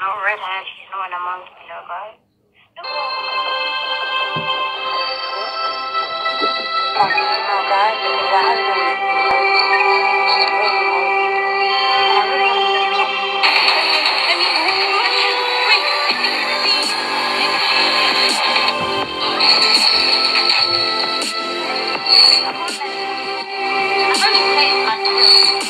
no redhead. She's not in a monkey, though, guys. Monkey, no,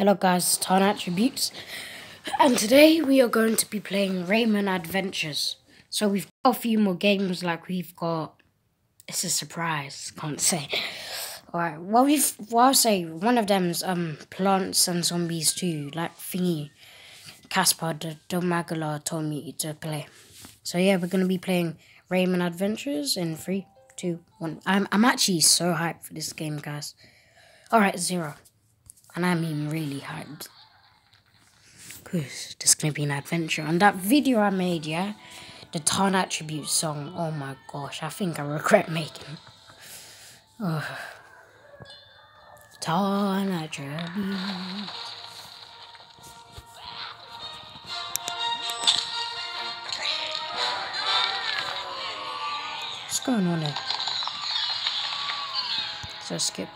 Hello guys, Tarn Attributes, and today we are going to be playing Rayman Adventures. So we've got a few more games, like we've got. It's a surprise, can't say. Alright, well we've. Well, I'll say one of them's um Plants and Zombies too, like thingy. Caspar the Domagala told me to play. So yeah, we're gonna be playing Rayman Adventures in three, two, one. I'm I'm actually so hyped for this game, guys. Alright, zero. And I mean really hyped. Cause this gonna be an adventure. And that video I made, yeah, the Tarn Attribute song. Oh my gosh, I think I regret making. it. Tarn Attribute. What's going on there? So skip.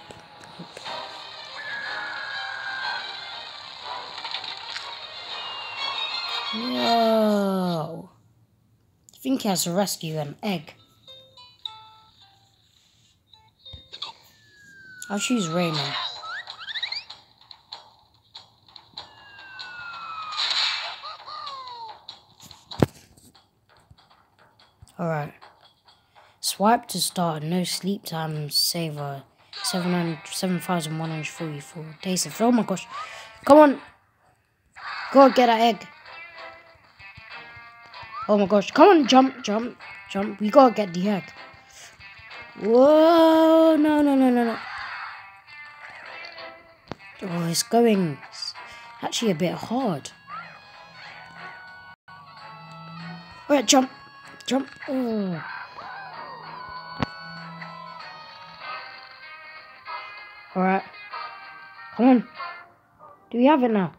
Whoa. I think he has to rescue an egg. I'll choose Raymond. Alright. Swipe to start. No sleep time saver. 7,144 days of. Oh my gosh. Come on. Go get an egg. Oh my gosh. Come on, jump, jump, jump. We gotta get the egg. Whoa. No, no, no, no, no. Oh, it's going it's actually a bit hard. Alright, jump. Jump. Oh. Alright. Come on. Do we have it now?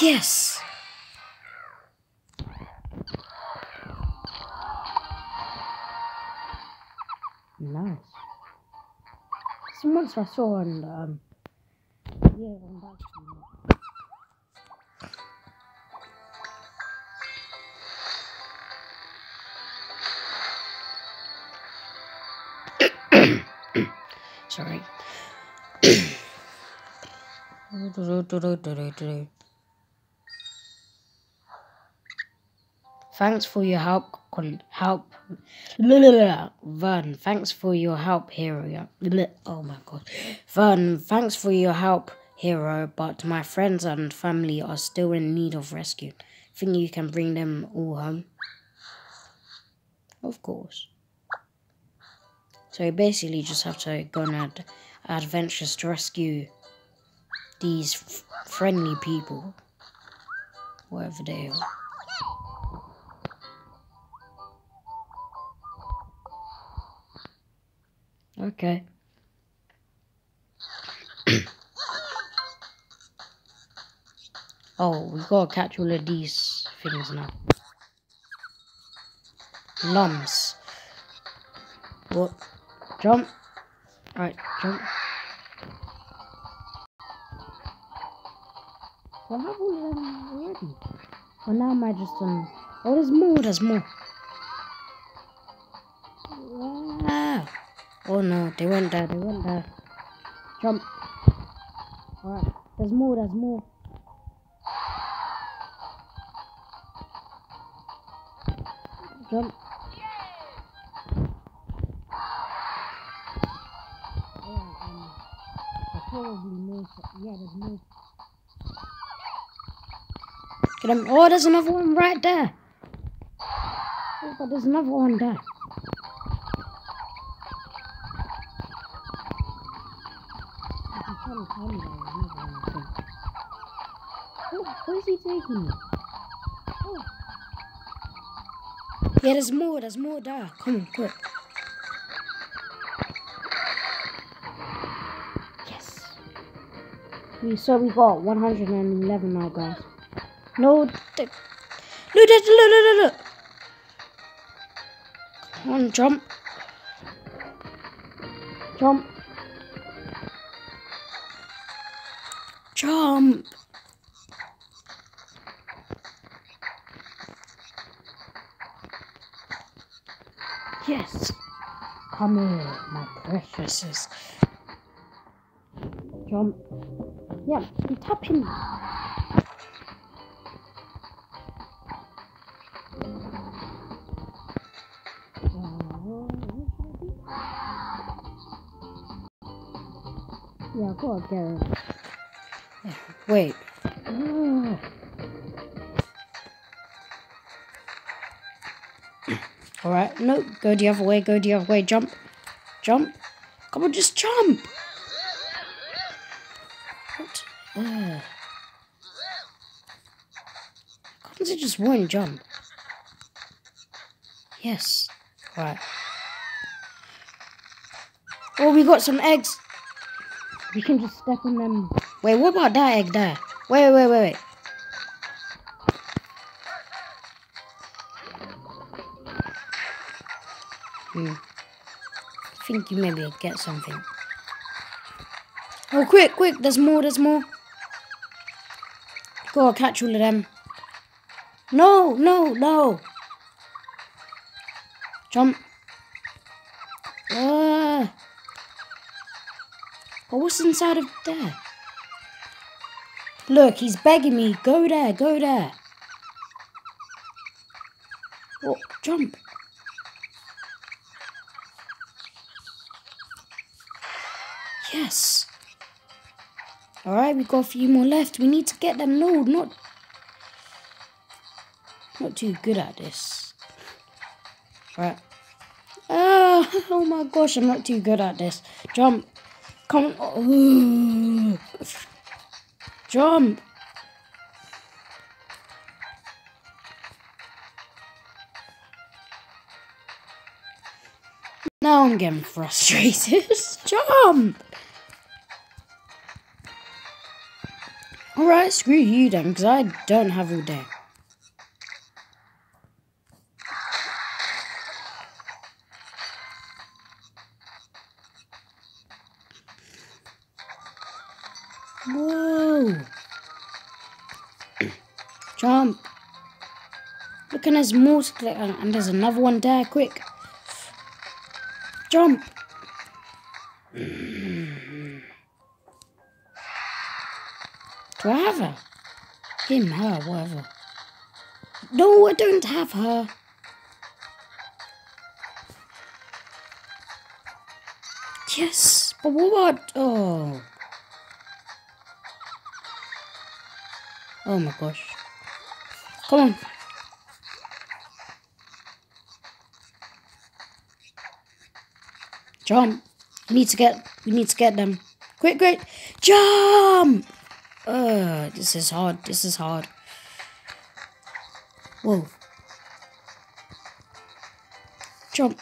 Yes. Monster I saw um yeah on that stream. Sorry. Thanks for your help, help. Vern, thanks for your help, hero. Oh my god. Vern, thanks for your help, hero, but my friends and family are still in need of rescue. Think you can bring them all home? Of course. So you basically just have to go on ad- adventures to rescue these friendly people, whatever they are. Okay. oh, we gotta catch all of these things now. Lums. What? Jump. Alright, jump. What have we already? Well, now am I just on... Oh, there's more, there's more. Oh no, they went there, they went there. Jump. Alright, there's more, there's more. Jump. probably more. Yeah, there's more. Get him. Oh, there's another one right there. Oh, but there's another one there. Oh, where's he taking me? Oh. Hmm. Yeah, there's more. There's more there. Come on, quick. Yes. We so we got 111 now, guys. No, look, look, look, look, look. Come on, jump, jump, jump. Come here, my preciouses. Jump. Yeah, I'm tapping. Yeah, go up there. Yeah, wait. Alright, no, go the other way, go the other way, jump. Jump. Come on, just jump. Ugh. Comes it just one jump? Yes. Right. Oh, we got some eggs. We can just step on them. Wait, what about that egg there? Wait, wait, wait, wait. Think you maybe get something. Oh, quick, quick, there's more, there's more. Go on, catch all of them. No, no, no. Jump. Ah. Oh, what's inside of there? Look, he's begging me. Go there, go there. Oh, jump. Yes. Alright, we've got a few more left. We need to get them. No, not... Not too good at this. Right. Oh, oh my gosh, I'm not too good at this. Jump. Come on. Jump. Now I'm getting frustrated. Jump. Alright, screw you then, because I don't have all day. Whoa! Jump! Look, and there's more to collect, and there's another one there, quick! Jump! Her? Him, her, whatever. No, I don't have her. Yes, but what. Oh. Oh my gosh. Come on. Jump. We need to get we need to get them. Quick, quick. Jump! Uh, this is hard. This is hard. Whoa. Jump.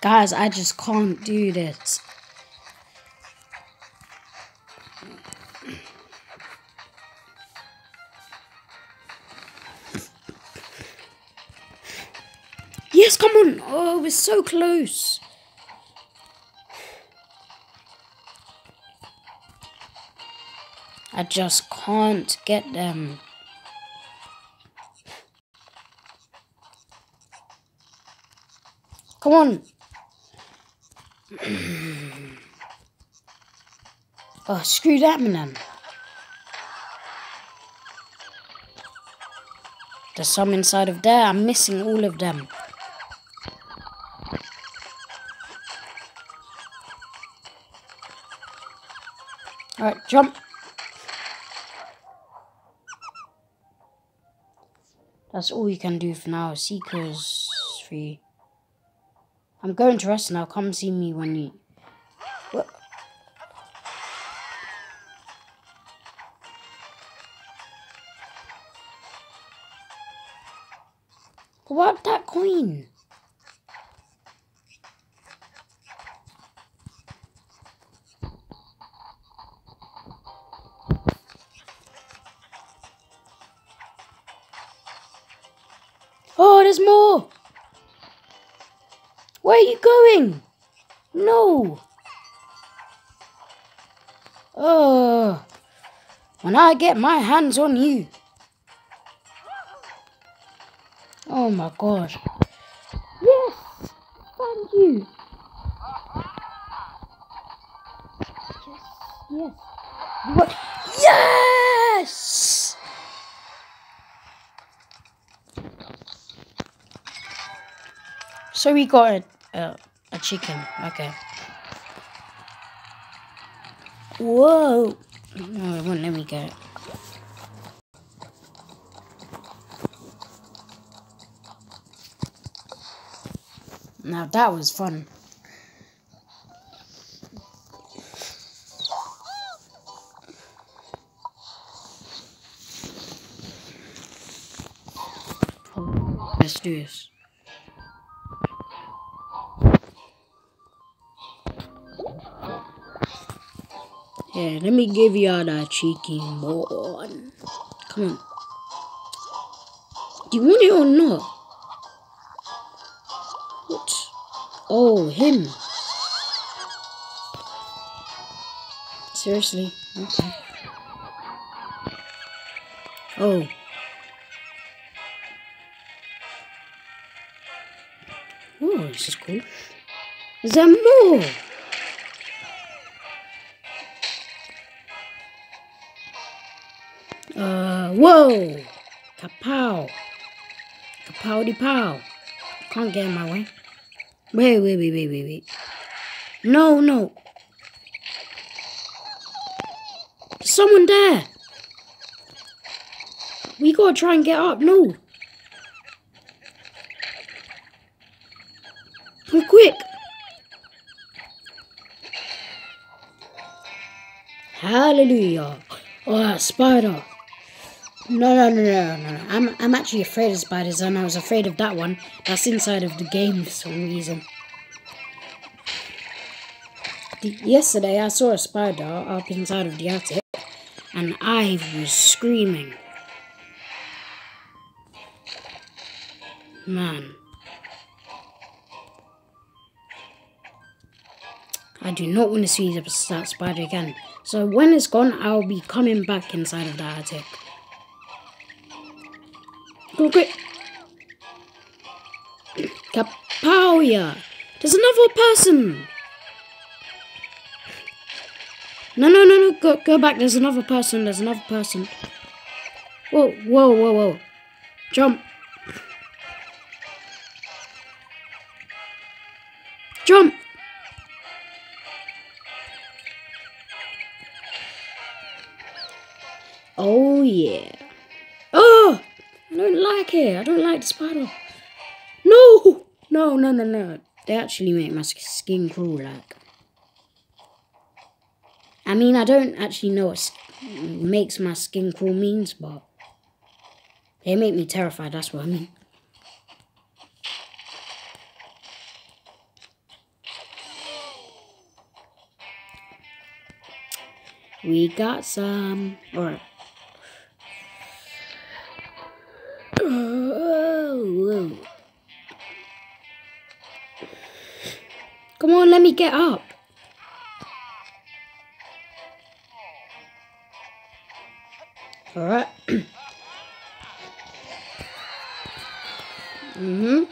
Guys, I just can't do this. Yes, come on. Oh, we're so close. I just can't get them. Come on. oh, screw that, man. There's some inside of there. I'm missing all of them. Alright, jump. That's all you can do for now. Seekers free. I'm going to rest now. Come see me when you... What? What that coin? Oh, there's more. Where are you going? No. Oh, when I get my hands on you. Oh my god. Yes, thank you. Yes, yes. What? Yes! So we got a, a, chicken. Okay. Whoa. No, it won't let me get it. Now that was fun. Let's do this. Yeah, let me give y'all that cheeky one. Come on. Do you want it or not? What? Oh, him. Seriously? Okay. Oh. Oh, this is cool. Is there more? Uh, whoa! Kapow! Kapowdy pow! Can't get in my way. Wait, wait, wait, wait, wait, wait. No, no. Someone there! We gotta try and get up. No! Come quick! Hallelujah! Oh, spider! No, no, no, no, no, no. I'm, I'm actually afraid of spiders, and I was afraid of that one. That's inside of the game for some reason. The, yesterday, I saw a spider up inside of the attic, and I was screaming. Man. I do not want to see that spider again. So when it's gone, I'll be coming back inside of the attic. Quick. Kapowya. There's another person. No, no, no, no. Go, go back. There's another person. There's another person. Whoa, whoa, whoa, whoa. Jump. Jump. It. I don't like the spider. No, no, no, no, no. They actually make my skin crawl, like. I mean, I don't actually know what makes my skin crawl means, but they make me terrified, that's what I mean. We got some. Alright. Let me get up. Alright. mm-hmm.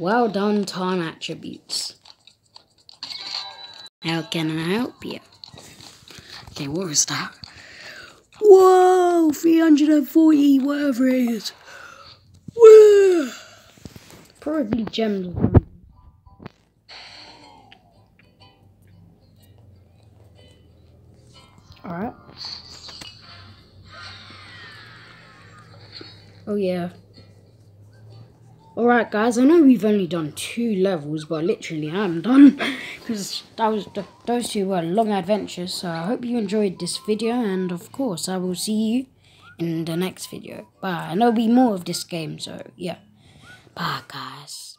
Well done, time attributes. How can I help you? Okay, what was that? Whoa! 340, whatever it is. Whoa! Probably gems. Alright. Oh yeah. Alright guys, I know we've only done two levels, but literally I'm done. Because that was those two were long adventures. So I hope you enjoyed this video and of course I will see you in the next video. Bye. And there'll be more of this game, so yeah. Bye guys.